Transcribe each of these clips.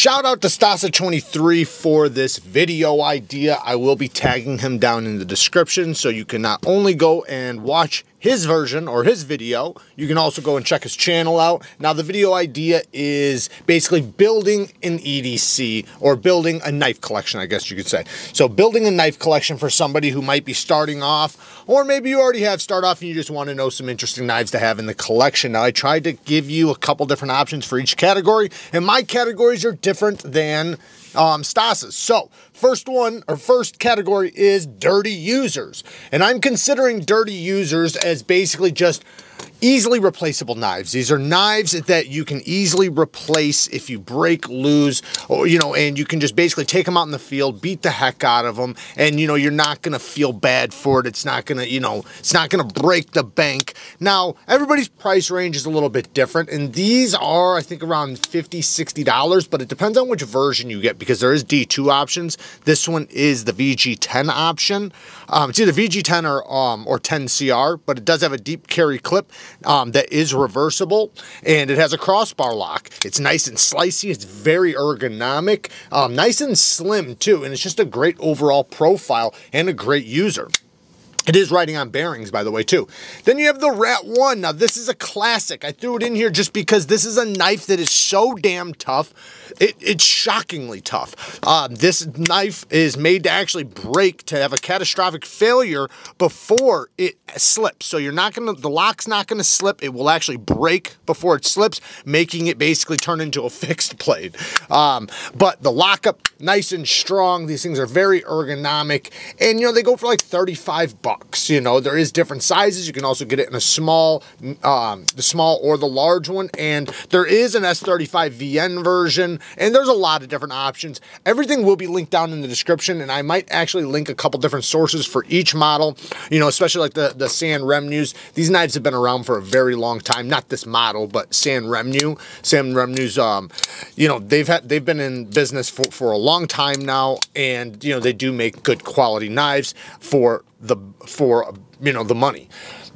Shout out to Stassa23 for this video idea. I will be tagging him down in the description so you can not only go and watch his version or his video. You can also go and check his channel out. Now the video idea is basically building an EDC or building a knife collection, I guess you could say. So building a knife collection for somebody who might be starting off, or maybe you already have start off and you just want to know some interesting knives to have in the collection. Now I tried to give you a couple different options for each category and my categories are different than um, Stas's. So first one or first category is dirty users. And I'm considering dirty users as basically just easily replaceable knives. These are knives that you can easily replace if you break, lose, or, you know, and you can just basically take them out in the field, beat the heck out of them, and, you know, you're not going to feel bad for it. It's not going to, you know, it's not going to break the bank. Now, everybody's price range is a little bit different, and these are, I think, around $50, $60, but it depends on which version you get because there is D2 options. This one is the VG10 option. Um, it's either VG10 or, um, or 10CR, but it does have a deep carry clip um, that is reversible and it has a crossbar lock. It's nice and slicey. It's very ergonomic, um, nice and slim too. And it's just a great overall profile and a great user. It is riding on bearings, by the way, too. Then you have the Rat 1. Now, this is a classic. I threw it in here just because this is a knife that is so damn tough. It, it's shockingly tough. Uh, this knife is made to actually break, to have a catastrophic failure before it slips. So you're not going to, the lock's not going to slip. It will actually break before it slips, making it basically turn into a fixed blade. Um, but the lockup, nice and strong. These things are very ergonomic. And, you know, they go for like 35 bucks bucks. You know, there is different sizes. You can also get it in a small, um, the small or the large one. And there is an S35 VN version, and there's a lot of different options. Everything will be linked down in the description, and I might actually link a couple different sources for each model, you know, especially like the, the Sanrenmus. These knives have been around for a very long time. Not this model, but Sanrenmu. San Remnews, um, you know, they've had, they've been in business for, for a long time now, and, you know, they do make good quality knives for the for you know the money.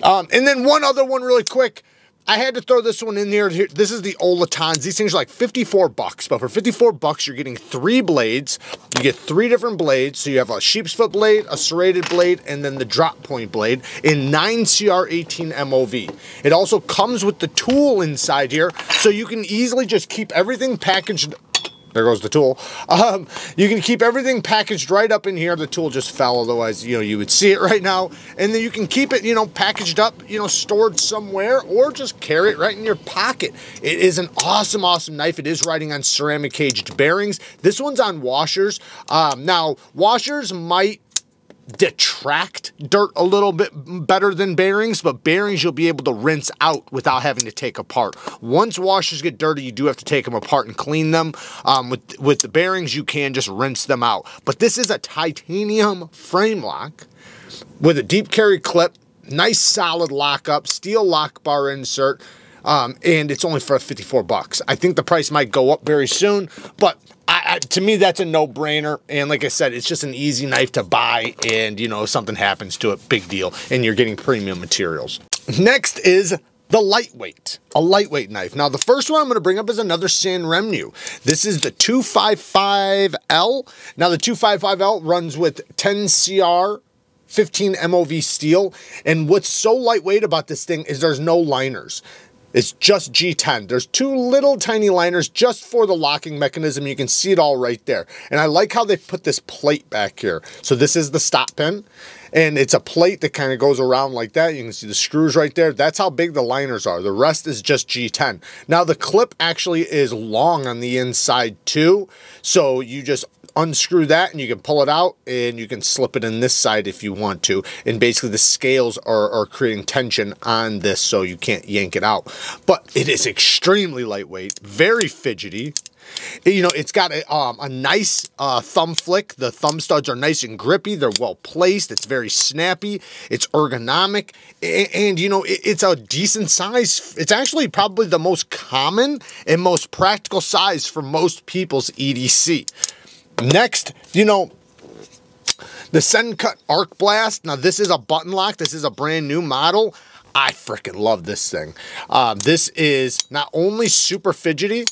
Um, and then one other one really quick. I had to throw this one in there. This is the Olitans. These things are like 54 bucks, but for 54 bucks, you're getting three blades. You get three different blades. So you have a sheep's foot blade, a serrated blade, and then the drop point blade in 9CR18 MOV. It also comes with the tool inside here, so you can easily just keep everything packaged there goes the tool. Um, you can keep everything packaged right up in here. The tool just fell, otherwise, you know, you would see it right now. And then you can keep it, you know, packaged up, you know, stored somewhere, or just carry it right in your pocket. It is an awesome, awesome knife. It is riding on ceramic caged bearings. This one's on washers. Um, now, washers might detract dirt a little bit better than bearings, but bearings you'll be able to rinse out without having to take apart. Once washers get dirty, you do have to take them apart and clean them. Um, with, with the bearings, you can just rinse them out. But this is a titanium frame lock with a deep carry clip, nice solid lockup, steel lock bar insert, um, and it's only for 54 bucks. I think the price might go up very soon, but I, I, to me, that's a no-brainer. And like I said, it's just an easy knife to buy. And, you know, if something happens to it, big deal. And you're getting premium materials. Next is the lightweight, a lightweight knife. Now, the first one I'm going to bring up is another Sanrenmu. This is the 255L. Now, the 255L runs with 10CR 15 MOV steel. And what's so lightweight about this thing is there's no liners. It's just G10. There's two little tiny liners just for the locking mechanism. You can see it all right there. And I like how they put this plate back here. So this is the stop pin and it's a plate that kind of goes around like that. You can see the screws right there. That's how big the liners are. The rest is just G10. Now the clip actually is long on the inside too. So you just unscrew that and you can pull it out and you can slip it in this side if you want to. And basically the scales are, are creating tension on this so you can't yank it out. But it is extremely lightweight, very fidgety. You know, it's got a, um, a nice uh, thumb flick. The thumb studs are nice and grippy. They're well placed. It's very snappy. It's ergonomic. And, and, you know, it, it's a decent size. It's actually probably the most common and most practical size for most people's EDC. Next, you know, the Sencut ArkBlast. Now, this is a button lock. This is a brand new model. I freaking love this thing. Um, this is not only super fidgety,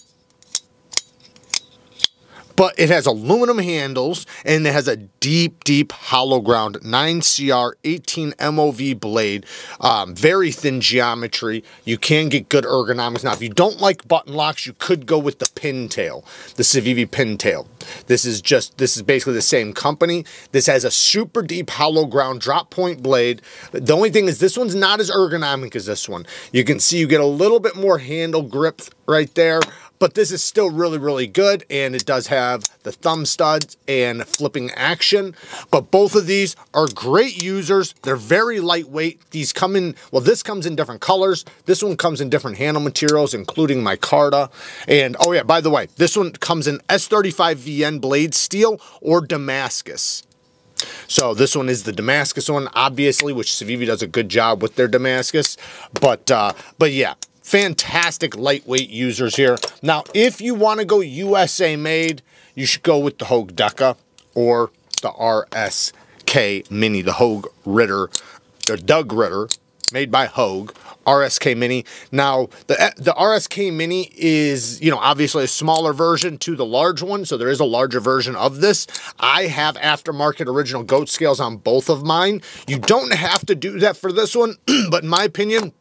but it has aluminum handles and it has a deep, deep hollow ground 9CR 18 MOV blade. Um, very thin geometry. You can get good ergonomics. Now, if you don't like button locks, you could go with the pintail, the Civivi pintail. This is just, this is basically the same company. This has a super deep hollow ground drop point blade. The only thing is this one's not as ergonomic as this one. You can see you get a little bit more handle grip right there but this is still really, really good. And it does have the thumb studs and flipping action. But both of these are great users. They're very lightweight. These come in, well, this comes in different colors. This one comes in different handle materials, including micarta. And oh yeah, by the way, this one comes in S35VN blade steel or Damascus. So this one is the Damascus one, obviously, which Civivi does a good job with their Damascus. But uh, but yeah, fantastic lightweight users here. Now, if you want to go USA made, you should go with the Hogue Deka or the RSK Mini, the Hogue Ritter, or Doug Ritter, made by Hogue. RSK Mini. Now, the the RSK Mini is, you know, obviously a smaller version to the large one, so there is a larger version of this. I have aftermarket original goat scales on both of mine. You don't have to do that for this one, but in my opinion,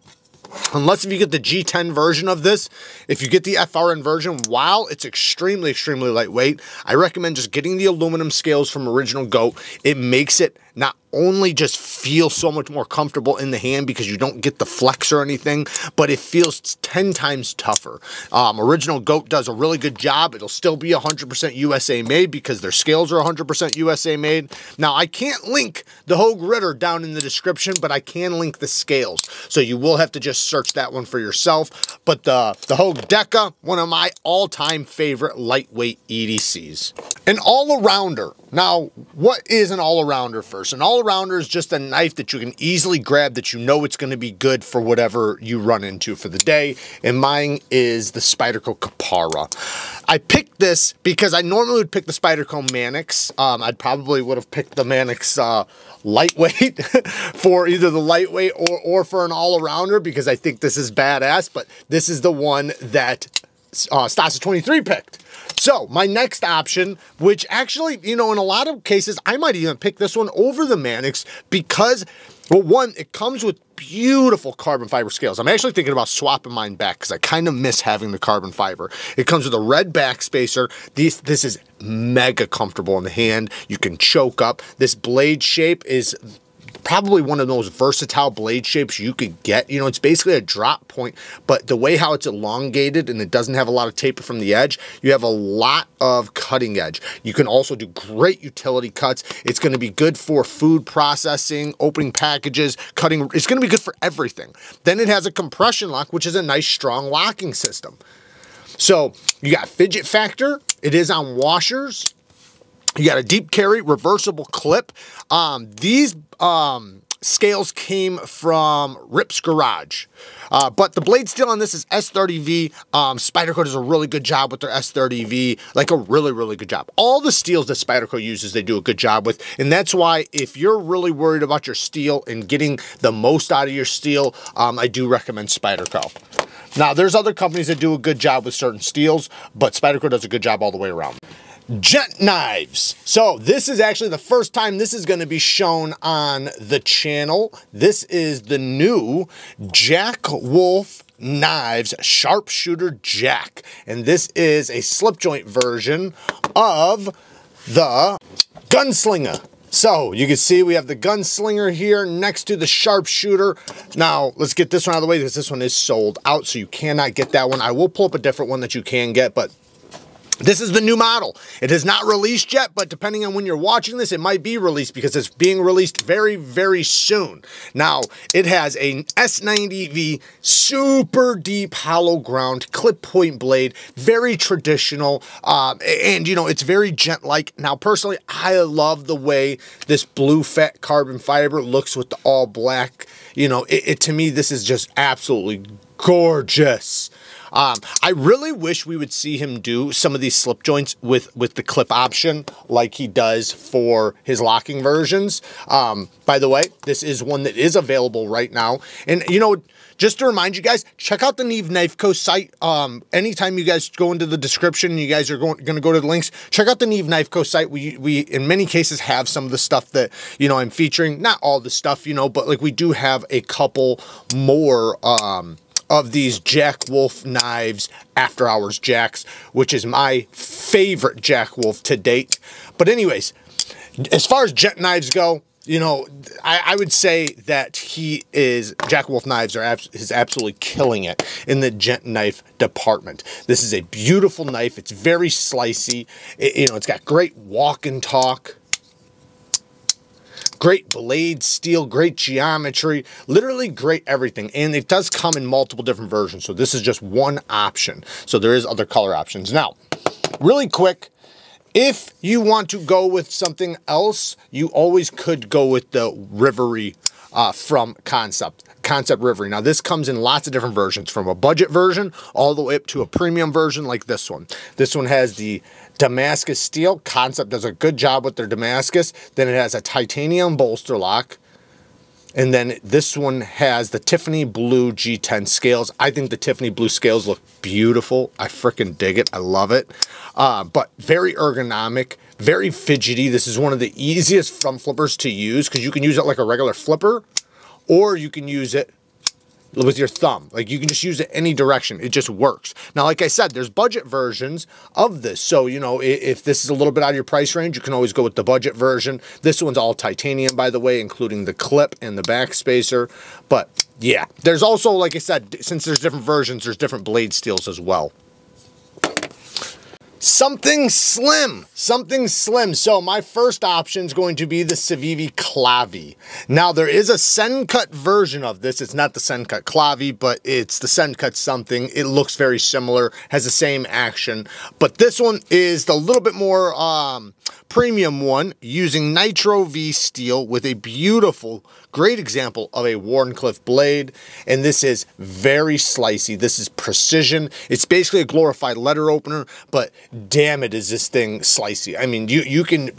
unless if you get the G10 version of this, if you get the FRN version, while it's extremely, extremely lightweight, I recommend just getting the aluminum scales from Original Goat. It makes it not only just feel so much more comfortable in the hand because you don't get the flex or anything, but it feels 10 times tougher. Um, Original Goat does a really good job. It'll still be 100% USA made because their scales are 100% USA made. Now, I can't link the Hogue Ritter down in the description, but I can link the scales. So you will have to just search that one for yourself. But the, the Hogue Deka, one of my all-time favorite lightweight EDCs. An all-arounder. Now, what is an all-arounder first? An all all-rounder is just a knife that you can easily grab that you know it's going to be good for whatever you run into for the day. And mine is the Spyderco Kapara. I picked this because I normally would pick the Spyderco Manix. Um, I'd probably would have picked the Manix uh, lightweight for either the lightweight or, or for an all-arounder because I think this is badass. But this is the one that uh, Stassa 23 picked. So my next option, which actually, you know, in a lot of cases, I might even pick this one over the Manix because, well, one, it comes with beautiful carbon fiber scales. I'm actually thinking about swapping mine back because I kind of miss having the carbon fiber. It comes with a red back spacer. This, this is mega comfortable in the hand. You can choke up. This blade shape is probably one of the most versatile blade shapes you could get. You know, it's basically a drop point, but the way how it's elongated and it doesn't have a lot of taper from the edge, you have a lot of cutting edge. You can also do great utility cuts. It's going to be good for food processing, opening packages, cutting. It's going to be good for everything. Then it has a compression lock, which is a nice strong locking system. So you got fidget factor. It is on washers. You got a deep carry reversible clip. Um, these um, scales came from Rip's Garage. Uh, but the blade steel on this is S30V. Um, Spyderco does a really good job with their S30V, like a really, really good job. All the steels that Spyderco uses, they do a good job with. And that's why if you're really worried about your steel and getting the most out of your steel, um, I do recommend Spyderco. Now, there's other companies that do a good job with certain steels, but Spyderco does a good job all the way around gent knives. So this is actually the first time this is going to be shown on the channel. This is the new Jack Wolf Knives Sharpshooter Jack. And this is a slip joint version of the Gunslinger. So you can see we have the gunslinger here next to the sharpshooter. Now let's get this one out of the way because this one is sold out. So you cannot get that one. I will pull up a different one that you can get, but this is the new model. It is not released yet, but depending on when you're watching this, it might be released because it's being released very, very soon. Now, it has a S90V super deep hollow ground clip point blade, very traditional, uh, and you know, it's very gent-like. Now, personally, I love the way this blue fat carbon fiber looks with the all black. You know, it, it to me, this is just absolutely gorgeous. Um, I really wish we would see him do some of these slip joints with, with the clip option like he does for his locking versions. Um, by the way, this is one that is available right now. And, you know, just to remind you guys, check out the Neeve Knife Co. site. Um, anytime you guys go into the description, you guys are going, going to go to the links. Check out the Neeve Knife Co. site. We, we, in many cases, have some of the stuff that, you know, I'm featuring. Not all the stuff, you know, but like we do have a couple more, um, of these Jack Wolf knives, After Hours Jacks, which is my favorite Jack Wolf to date. But anyways, as far as gent knives go, you know, I, I, would say that he is, Jack Wolf Knives are abs is absolutely killing it in the gent knife department. This is a beautiful knife. It's very slicey. It, you know, it's got great walk and talk. Great blade steel, great geometry, literally great everything. And it does come in multiple different versions. So this is just one option. So there is other color options. Now, really quick, if you want to go with something else, you always could go with the Reverie uh, from Kansept, Kansept Reverie. Now this comes in lots of different versions, from a budget version all the way up to a premium version like this one. This one has the Damascus steel. Kansept does a good job with their Damascus. Then it has a titanium bolster lock. And then this one has the Tiffany Blue G10 scales. I think the Tiffany Blue scales look beautiful. I freaking dig it. I love it. Uh, but very ergonomic, very fidgety. This is one of the easiest front flippers to use because you can use it like a regular flipper or you can use it with your thumb. Like you can just use it any direction. It just works. Now, like I said, there's budget versions of this. So, you know, if this is a little bit out of your price range, you can always go with the budget version. This one's all titanium, by the way, including the clip and the back spacer. But yeah, there's also, like I said, since there's different versions, there's different blade steels as well. Something slim, something slim. So my first option is going to be the Civivi Clavi. Now there is a Sencut version of this. It's not the Sencut Clavi, but it's the Sencut something. It looks very similar, has the same action. But this one is the little bit more um, premium one using Nitro V steel with a beautiful, great example of a Wharncliffe blade. And this is very slicey. This is precision. It's basically a glorified letter opener, but damn it is this thing slicey. I mean, you, you can,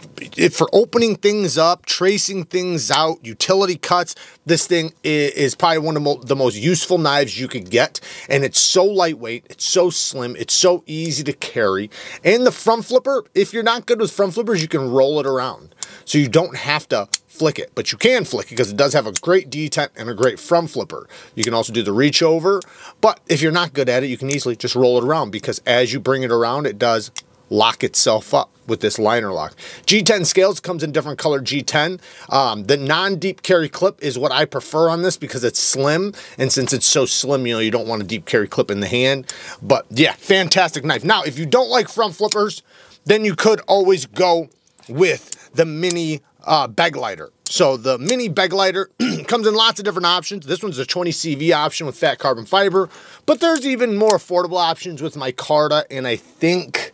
for opening things up, tracing things out, utility cuts, this thing is, probably one of the most useful knives you could get. And it's so lightweight, it's so slim, it's so easy to carry. And the front flipper, if you're not good with front flippers, you can roll it around. So you don't have to flick it, but you can flick it because it does have a great detent and a great front flipper. You can also do the reach over, but if you're not good at it, you can easily just roll it around because as you bring it around, it does lock itself up with this liner lock. G10 scales comes in different color G10. Um, the non-deep carry clip is what I prefer on this because it's slim. And since it's so slim, you know, you don't want a deep carry clip in the hand. But yeah, fantastic knife. Now, if you don't like front flippers, then you could always go with the mini uh, Begleiter. So the mini Begleiter comes in lots of different options. This one's a 20 CV option with fat carbon fiber, but there's even more affordable options with my micarta, and I think,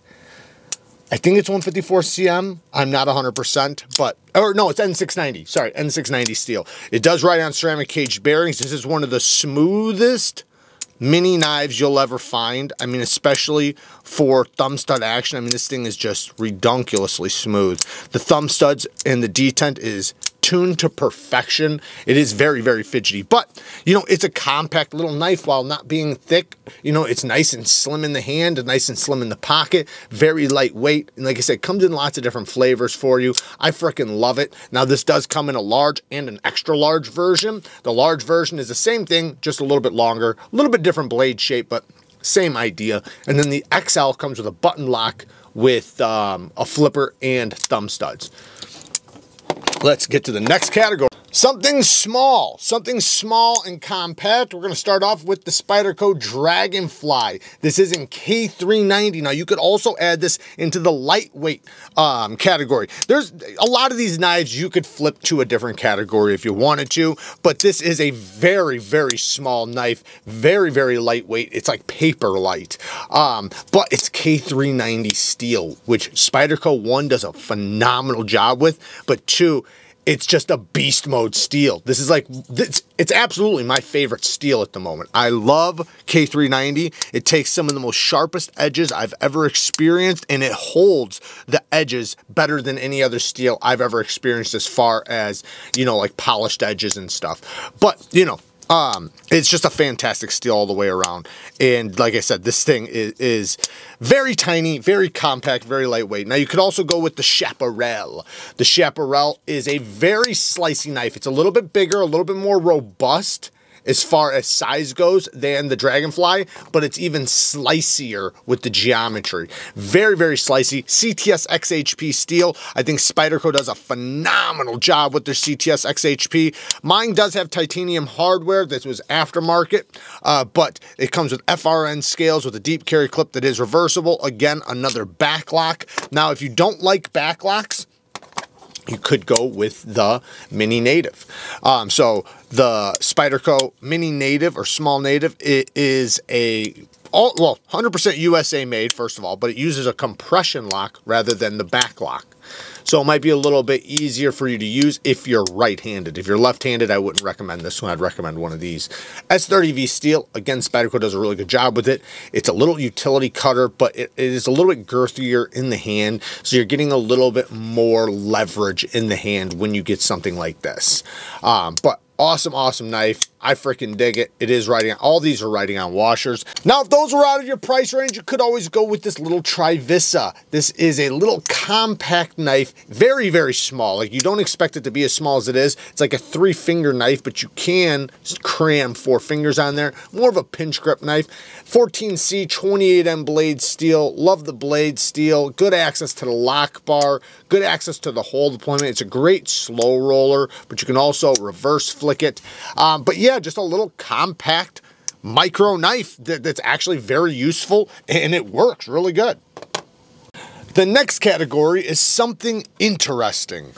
I think it's 154 CM. I'm not 100%, but, or no, it's N690. Sorry, N690 steel. It does ride on ceramic cage bearings. This is one of the smoothest mini knives you'll ever find. I mean, especially for thumb stud action. I mean, this thing is just redonkulously smooth. The thumb studs and the detent is tuned to perfection. It is very, very fidgety, but you know, it's a compact little knife while not being thick. You know, it's nice and slim in the hand and nice and slim in the pocket, very lightweight. And like I said, comes in lots of different flavors for you. I freaking love it. Now this does come in a large and an extra large version. The large version is the same thing, just a little bit longer, a little bit different blade shape, but same idea. And then the XL comes with a button lock with um, a flipper and thumb studs. Let's get to the next category. Something small, something small and compact. We're going to start off with the Spyderco Dragonfly. This is in K390. Now, you could also add this into the lightweight um, category. There's a lot of these knives you could flip to a different category if you wanted to, but this is a very, very small knife, very, very lightweight. It's like paper light, um, but it's K390 steel, which Spyderco, one, does a phenomenal job with, but two, it's just a beast mode steel. This is like, it's, it's absolutely my favorite steel at the moment. I love K390. It takes some of the most sharpest edges I've ever experienced and it holds the edges better than any other steel I've ever experienced as far as, you know, like polished edges and stuff. But, you know, um, it's just a fantastic steel all the way around. And like I said, this thing is, is very tiny, very compact, very lightweight. Now you could also go with the Chaparral. The Chaparral is a very slicey knife. It's a little bit bigger, a little bit more robust as far as size goes than the Dragonfly, but it's even slicier with the geometry. Very, very slicey. CTS XHP steel. I think Spyderco does a phenomenal job with their CTS XHP. Mine does have titanium hardware. This was aftermarket, uh, but it comes with FRN scales with a deep carry clip that is reversible. Again, another backlock. Now, if you don't like backlocks, you could go with the Mini Native. Um, so the Spyderco Mini Native or Small Native it is a all well 100% USA made first of all, but it uses a compression lock rather than the back lock. So it might be a little bit easier for you to use if you're right-handed. If you're left-handed, I wouldn't recommend this one. I'd recommend one of these. S30V steel, again, Spyderco does a really good job with it. It's a little utility cutter, but it, it is a little bit girthier in the hand, so you're getting a little bit more leverage in the hand when you get something like this. Um, but Awesome, awesome knife. I freaking dig it. It is riding, all these are riding on washers. Now, if those were out of your price range, you could always go with this little Trivisa. This is a little compact knife, very, very small. Like you don't expect it to be as small as it is. It's like a three finger knife, but you can cram four fingers on there. More of a pinch grip knife. 14C 28M blade steel. Love the blade steel. Good access to the lock bar. Good access to the hole deployment. It's a great slow roller, but you can also reverse flick it. Um, but yeah, just a little compact micro knife that, that's actually very useful and it works really good. The next category is something interesting.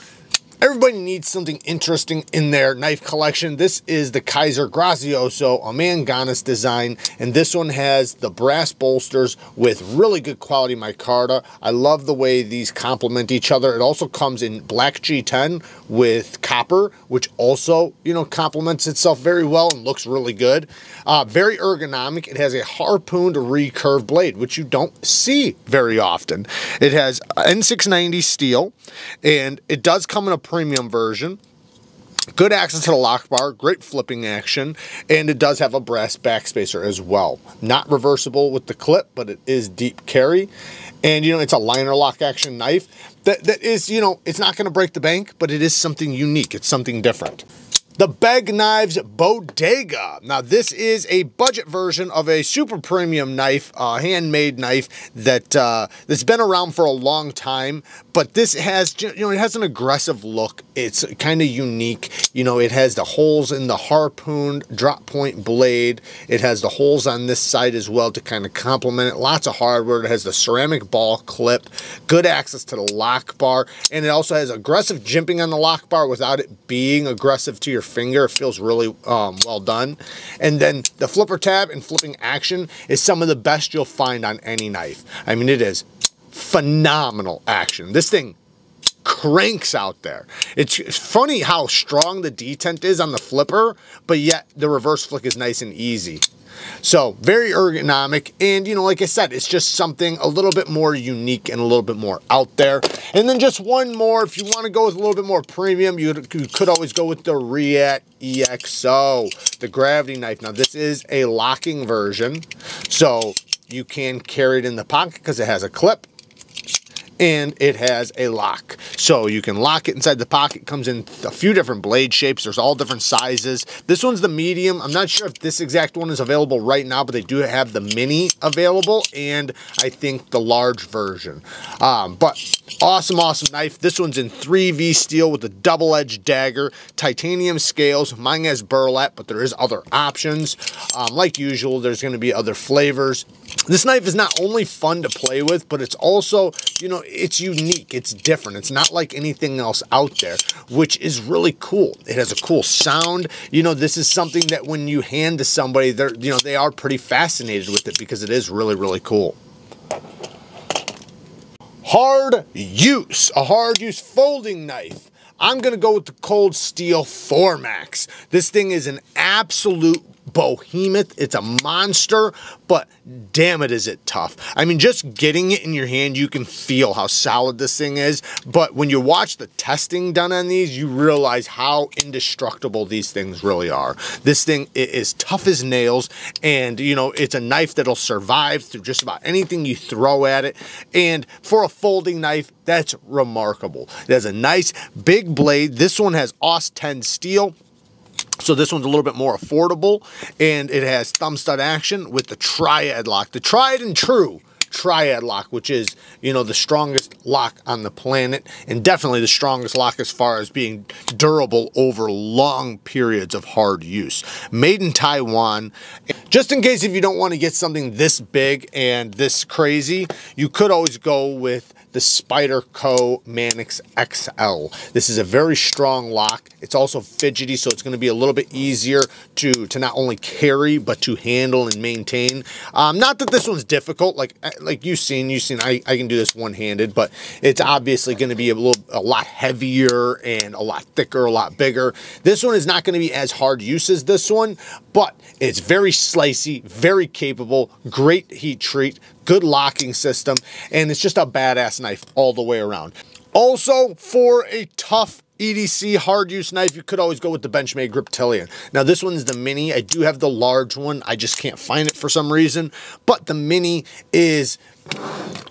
Everybody needs something interesting in their knife collection. This is the Kizer Grazioso, a Manganis design, and this one has the brass bolsters with really good quality micarta. I love the way these complement each other. It also comes in black G10 with copper, which also, you know, complements itself very well and looks really good. Uh, very ergonomic. It has a harpooned recurve blade, which you don't see very often. It has N690 steel, and it does come in a premium version. Good access to the lock bar, great flipping action, and it does have a brass backspacer as well. Not reversible with the clip, but it is deep carry. And, you know, it's a liner lock action knife that, that is, you know, it's not going to break the bank, but it is something unique. It's something different. The Begg Knives Bodega. Now, this is a budget version of a super premium knife, uh, handmade knife that uh, that's been around for a long time. But this has, you know, it has an aggressive look. It's kind of unique. You know, it has the holes in the harpoon drop point blade. It has the holes on this side as well to kind of complement it. Lots of hardware. It has the ceramic ball clip, good access to the lock bar, and it also has aggressive jimping on the lock bar without it being aggressive to your finger. It feels really um, well done. And then the flipper tab and flipping action is some of the best you'll find on any knife. I mean, it is phenomenal action. This thing cranks out there. It's funny how strong the detent is on the flipper, but yet the reverse flick is nice and easy. So very ergonomic. And, you know, like I said, it's just something a little bit more unique and a little bit more out there. And then just one more, if you want to go with a little bit more premium, you, you could always go with the Reate EXO, the gravity knife. Now, this is a locking version. So you can carry it in the pocket because it has a clip and it has a lock. So you can lock it inside the pocket. Comes in a few different blade shapes. There's all different sizes. This one's the medium. I'm not sure if this exact one is available right now, but they do have the mini available and I think the large version. Um, but awesome, awesome knife. This one's in 3V steel with a double-edged dagger, titanium scales. Mine has burlap, but there is other options. Um, like usual, there's going to be other flavors. This knife is not only fun to play with, but it's also, you know, it's unique. It's different. It's not like anything else out there, which is really cool. It has a cool sound. You know, this is something that when you hand to somebody, they're, you know, they are pretty fascinated with it because it is really, really cool. Hard use, a hard use folding knife. I'm going to go with the Cold Steel 4 Max. This thing is an absolute behemoth. It's a monster, but damn it is it tough. I mean, just getting it in your hand, you can feel how solid this thing is. But when you watch the testing done on these, you realize how indestructible these things really are. This thing is tough as nails, and you know, it's a knife that'll survive through just about anything you throw at it. And for a folding knife, that's remarkable. It has a nice big blade. This one has AUS 10 steel. So this one's a little bit more affordable and it has thumb stud action with the triad lock. The tried and true triad lock, which is, you know, the strongest lock on the planet and definitely the strongest lock as far as being durable over long periods of hard use. Made in Taiwan. Just in case if you don't want to get something this big and this crazy, you could always go with the Spyderco Manix XL. This is a very strong lock. It's also fidgety, so it's going to be a little bit easier to, to not only carry, but to handle and maintain. Um, not that this one's difficult, like like you've seen, you've seen I, I can do this one-handed, but it's obviously going to be a little a lot heavier and a lot thicker, a lot bigger. This one is not going to be as hard use as this one, but it's very slicey, very capable, great heat treat, good locking system, and it's just a badass knife all the way around. Also, for a tough EDC hard use knife, you could always go with the Benchmade Griptilian. Now this one's the mini. I do have the large one. I just can't find it for some reason. But the mini is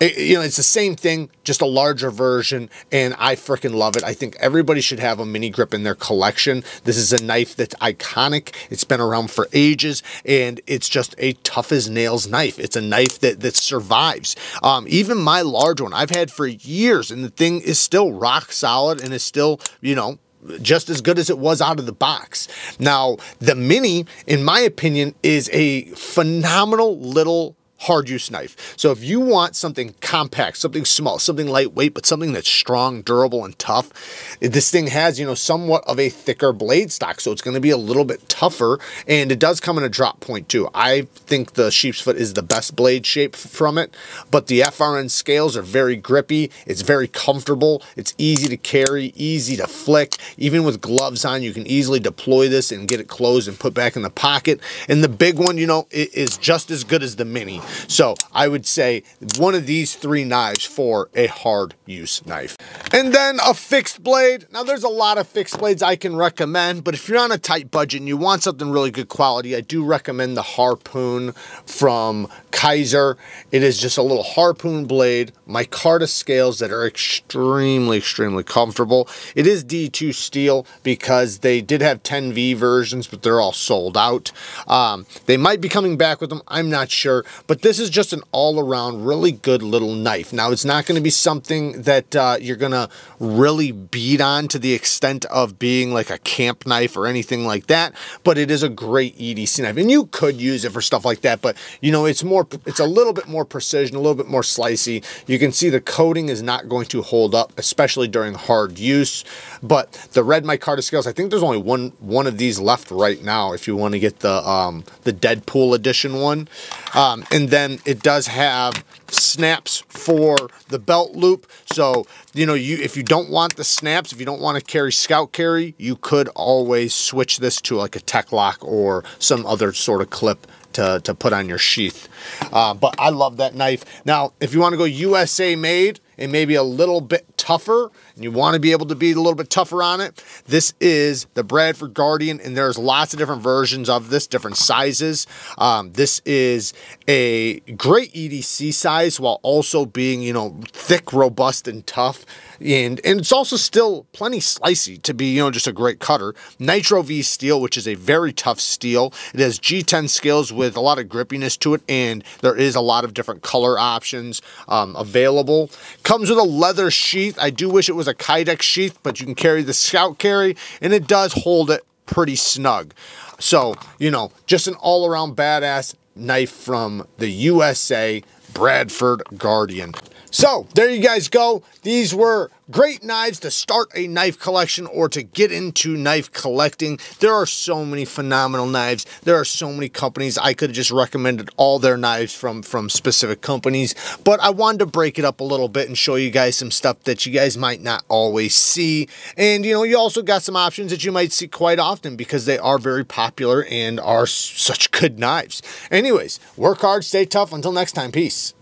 it, you know, it's the same thing, just a larger version, and I freaking love it. I think everybody should have a mini grip in their collection. This is a knife that's iconic. It's been around for ages, and it's just a tough as nails knife. It's a knife that, that survives. Um, even my large one, I've had for years, and the thing is still rock solid and is still, you know, just as good as it was out of the box. Now, the Mini, in my opinion, is a phenomenal little hard use knife. So if you want something compact, something small, something lightweight, but something that's strong, durable, and tough, this thing has, you know, somewhat of a thicker blade stock. So it's going to be a little bit tougher and it does come in a drop point too. I think the sheep's foot is the best blade shape from it, but the FRN scales are very grippy. It's very comfortable. It's easy to carry, easy to flick. Even with gloves on, you can easily deploy this and get it closed and put back in the pocket. And the big one, you know, is just as good as the mini. So I would say one of these three knives for a hard use knife. And then a fixed blade. Now there's a lot of fixed blades I can recommend, but if you're on a tight budget and you want something really good quality, I do recommend the Harpoon from Kizer. It is just a little harpoon blade, micarta scales that are extremely, extremely comfortable. It is D2 steel because they did have 10V versions, but they're all sold out. Um, they might be coming back with them. I'm not sure, but this is just an all-around really good little knife. Now, it's not going to be something that uh, you're going to really beat on to the extent of being like a camp knife or anything like that, but it is a great EDC knife. And you could use it for stuff like that, but you know, it's more, it's a little bit more precision, a little bit more slicey. You can see the coating is not going to hold up, especially during hard use. But the red micarta scales, I think there's only one one of these left right now if you want to get the um, the Deadpool edition one. Um, and then it does have snaps for the belt loop. So, you know, you if you don't want the snaps, if you don't want to carry scout carry, you could always switch this to like a tech lock or some other sort of clip to, to put on your sheath. Uh, but I love that knife. Now, if you want to go USA made and maybe a little bit tougher, and you want to be able to be a little bit tougher on it, this is the Bradford Guardian, and there's lots of different versions of this, different sizes. Um, this is a great EDC size while also being, you know, thick, robust, and tough and and it's also still plenty slicey to be you know just a great cutter. Nitro V steel, which is a very tough steel. It has G10 scales with a lot of grippiness to it, and there is a lot of different color options um, available. Comes with a leather sheath. I do wish it was a Kydex sheath, but you can carry the Scout carry, and it does hold it pretty snug. So, you know, just an all-around badass knife from the USA Bradford Guardian. So there you guys go. These were Great knives to start a knife collection or to get into knife collecting. There are so many phenomenal knives. There are so many companies. I could have just recommended all their knives from, from specific companies, but I wanted to break it up a little bit and show you guys some stuff that you guys might not always see. And, you know, you also got some options that you might see quite often because they are very popular and are such good knives. Anyways, work hard, stay tough. Until next time, peace.